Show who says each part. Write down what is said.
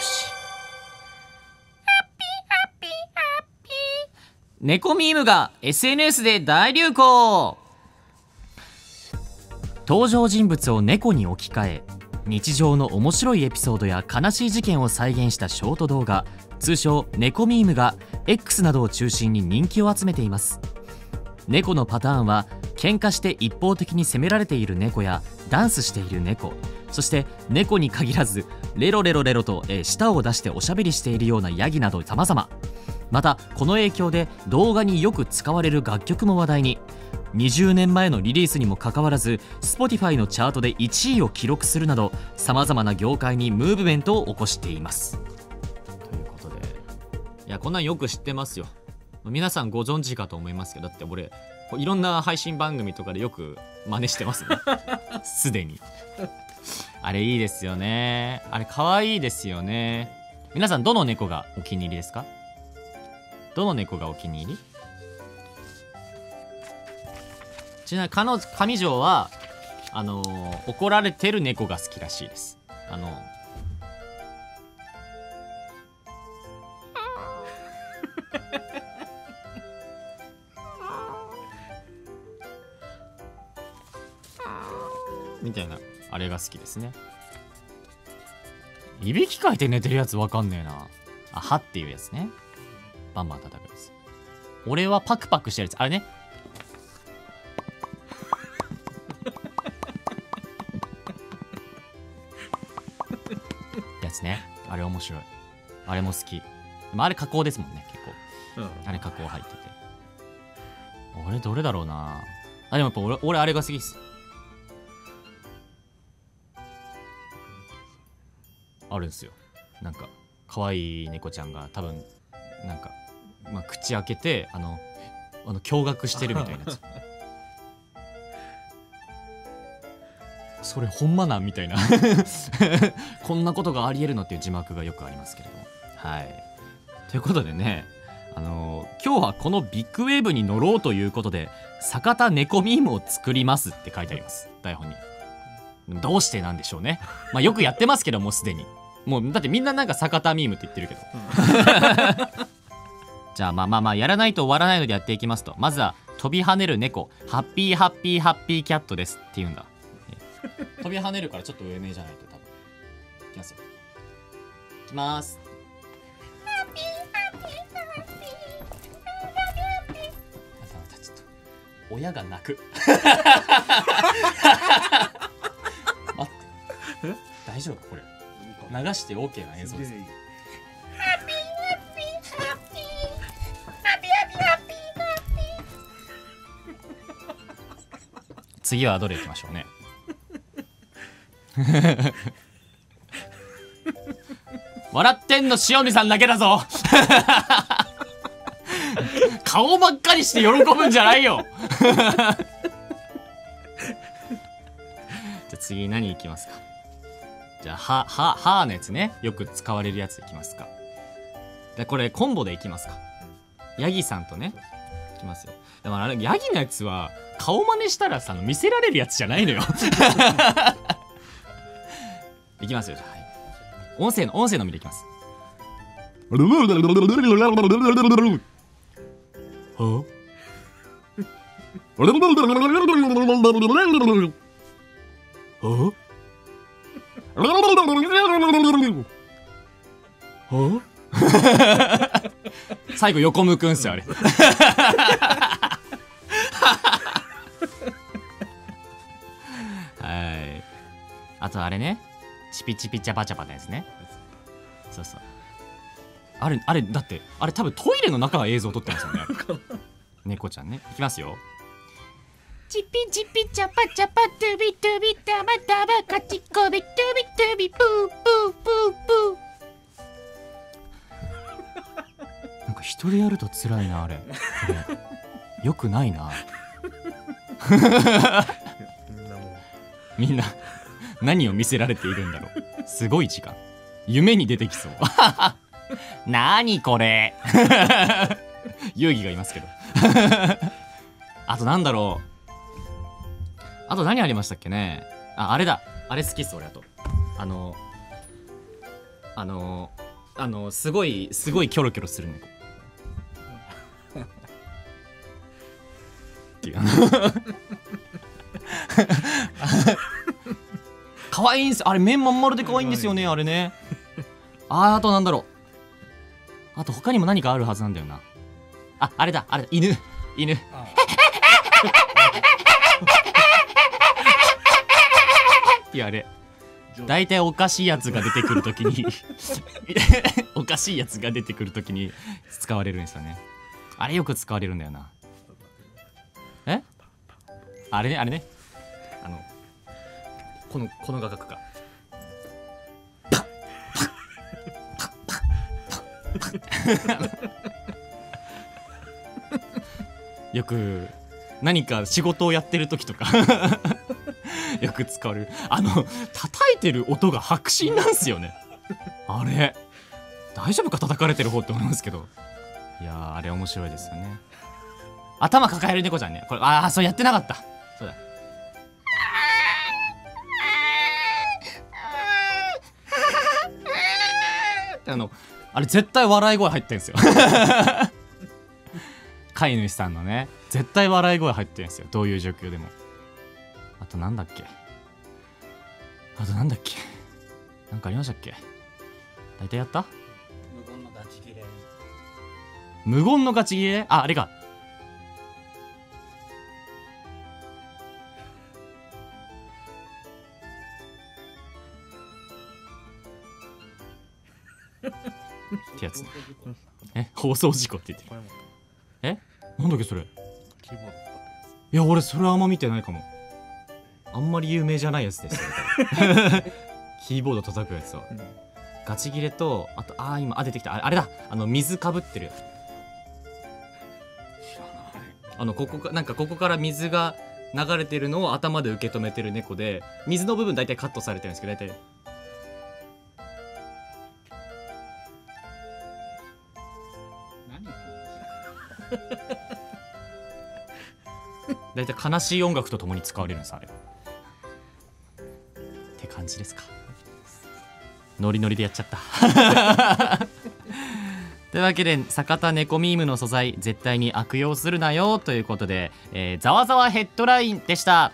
Speaker 1: し。猫ミームが SNS で大流行。登場人物を猫に置き換え日常の面白いエピソードや悲しい事件を再現したショート動画通称猫ミームが X などを中心に人気を集めています。猫のパターンは喧嘩して一方的に責められている猫やダンスしている猫そして猫に限らずレロレロレロと、えー舌を出しておしゃべりしているようなヤギなど様々。またこの影響で動画によく使われる楽曲も話題に。20年前のリリースにもかかわらず Spotify のチャートで1位を記録するなどさまざまな業界にムーブメントを起こしています。ということでいやこんなんよく知ってますよ。皆さんご存知かと思いますけどだって俺いろんな配信番組とかでよく真似してますね。すでにあれいいですよね。あれ可愛いですよね。皆さんどの猫がお気に入りですか？どの猫がお気に入り？ちなみに彼女上条はあのー怒られてる猫が好きらしいです。あの みたいな。あれが好きですね。いびきかいて寝てるやつわかんねえな。あ歯っていうやつね。バンバン叩くやつ。俺はパクパクしてるやつ。あれね。やつね。あれ面白い。あれも好き。でもあれ加工ですもんね結構。あれ加工入ってて。俺どれだろうな。あでもやっぱ俺俺あれが好きっすあるんですよ。なんか可愛い猫ちゃんが多分なんか、まあ、口開けてあのあの驚愕してるみたいなやつ。それほんまなんみたいな。こんなことがありえるのっていう字幕がよくありますけれども。はい。ということでねあの今日はこのビッグウェーブに乗ろうということで坂田猫ミームを作りますって書いてあります。台本に。どうしてなんでしょうね。まあよくやってますけどもうすでに。もうだってみんななんか坂田ミームって言ってるけど。じゃあまあまあまあやらないと終わらないのでやっていきますと。まずは飛び跳ねる猫。ハッピーハッピーハッピーキャットですって言うんだ。え飛び跳ねるからちょっと上目じゃないと多分。いきますよ。いきます。皆さんちょっと。親が泣く 大丈夫かこれ。流して OK な映像です。次はどれいきましょうね。笑ってんの塩見さんだけだぞ。顔ばっかりして喜ぶんじゃないよ。じゃあ次何いきますか？じゃあはははーのやつね。よく使われるやついきますか。でこれコンボでいきますか。ヤギさんとね。いきますよ。でもあれヤギのやつは顔真似したらさあ見せられるやつじゃないのよ。いきますよ。じゃあ、はい、音声の音声のみでいきます。は はは 最後横向くんすよあれ。はい。あとあれね。チピチピチャパチャパのやつね。そうそう。あれあれだってあれ多分トイレの中が映像を撮ってますよね。猫ちゃんね。いきますよ。
Speaker 2: チピチピチャパチャパトゥビトゥビタバタバカチコビトゥビトゥビプープープープ
Speaker 1: なんか一人やると辛いなあれれよくないな
Speaker 3: みんなも
Speaker 1: みんな何を見せられているんだろうすごい時間夢に出てきそうなにこれ遊戯がいますけどあとなんだろうあと何ありましたっけね？ああれだ。あれ好きっす俺あと。あのあのあのすごいすごいキョロキョロする猫。っていう。可愛いんですあれ面まん丸で可愛いんですよねあれね。あーあとなんだろう。あと他にも何かあるはずなんだよな。ああれだあれだ。犬。犬。
Speaker 3: あ
Speaker 1: いやあれ。大体おかしいやつが出てくるときに おかしいやつが出てくるときに使われるんですよね。あれよく使われるんだよな。え？あれねあれね。あのこのこの画角か よく何か仕事をやってる時とか。よく使われるあの叩いてる音が白真なんすよね。あれ大丈夫か叩かれてる方って思いますけど。いやあれ面白いですよね。頭抱える猫ちゃんね。これああそうやってなかった。そうだ。あのあれ絶対笑い声入ってんすよ。飼い主さんのね絶対笑い声入ってるんですよ。どういう状況でも。あとなんだっけ。あとなんだっけ。なんかありましたっけ。大体やった？
Speaker 4: 無言のガチ切れ。
Speaker 1: 無言のガチ切れ？ああれか。ってやつね。え放送事故って言ってるなんだっけそれ。
Speaker 3: キーボード叩くや
Speaker 1: いや俺それあんま見てないかも。あんまり有名じゃないやつです。よ キーボード叩くやつは
Speaker 3: つ、うん。
Speaker 1: ガチ切れとあとあー今あ出てきた。あれあれだ。あの水かぶってる。あのここかなんかここから水が流れてるのを頭で受け止めてる猫で水の部分大体カットされてるんですけど大体 大体悲しい音楽とともに使われるんですあれ。って感じですか。ノリノリでやっちゃった。というわけで坂田猫ミームの素材絶対に悪用するなよということで、えざわざわヘッドラインでした。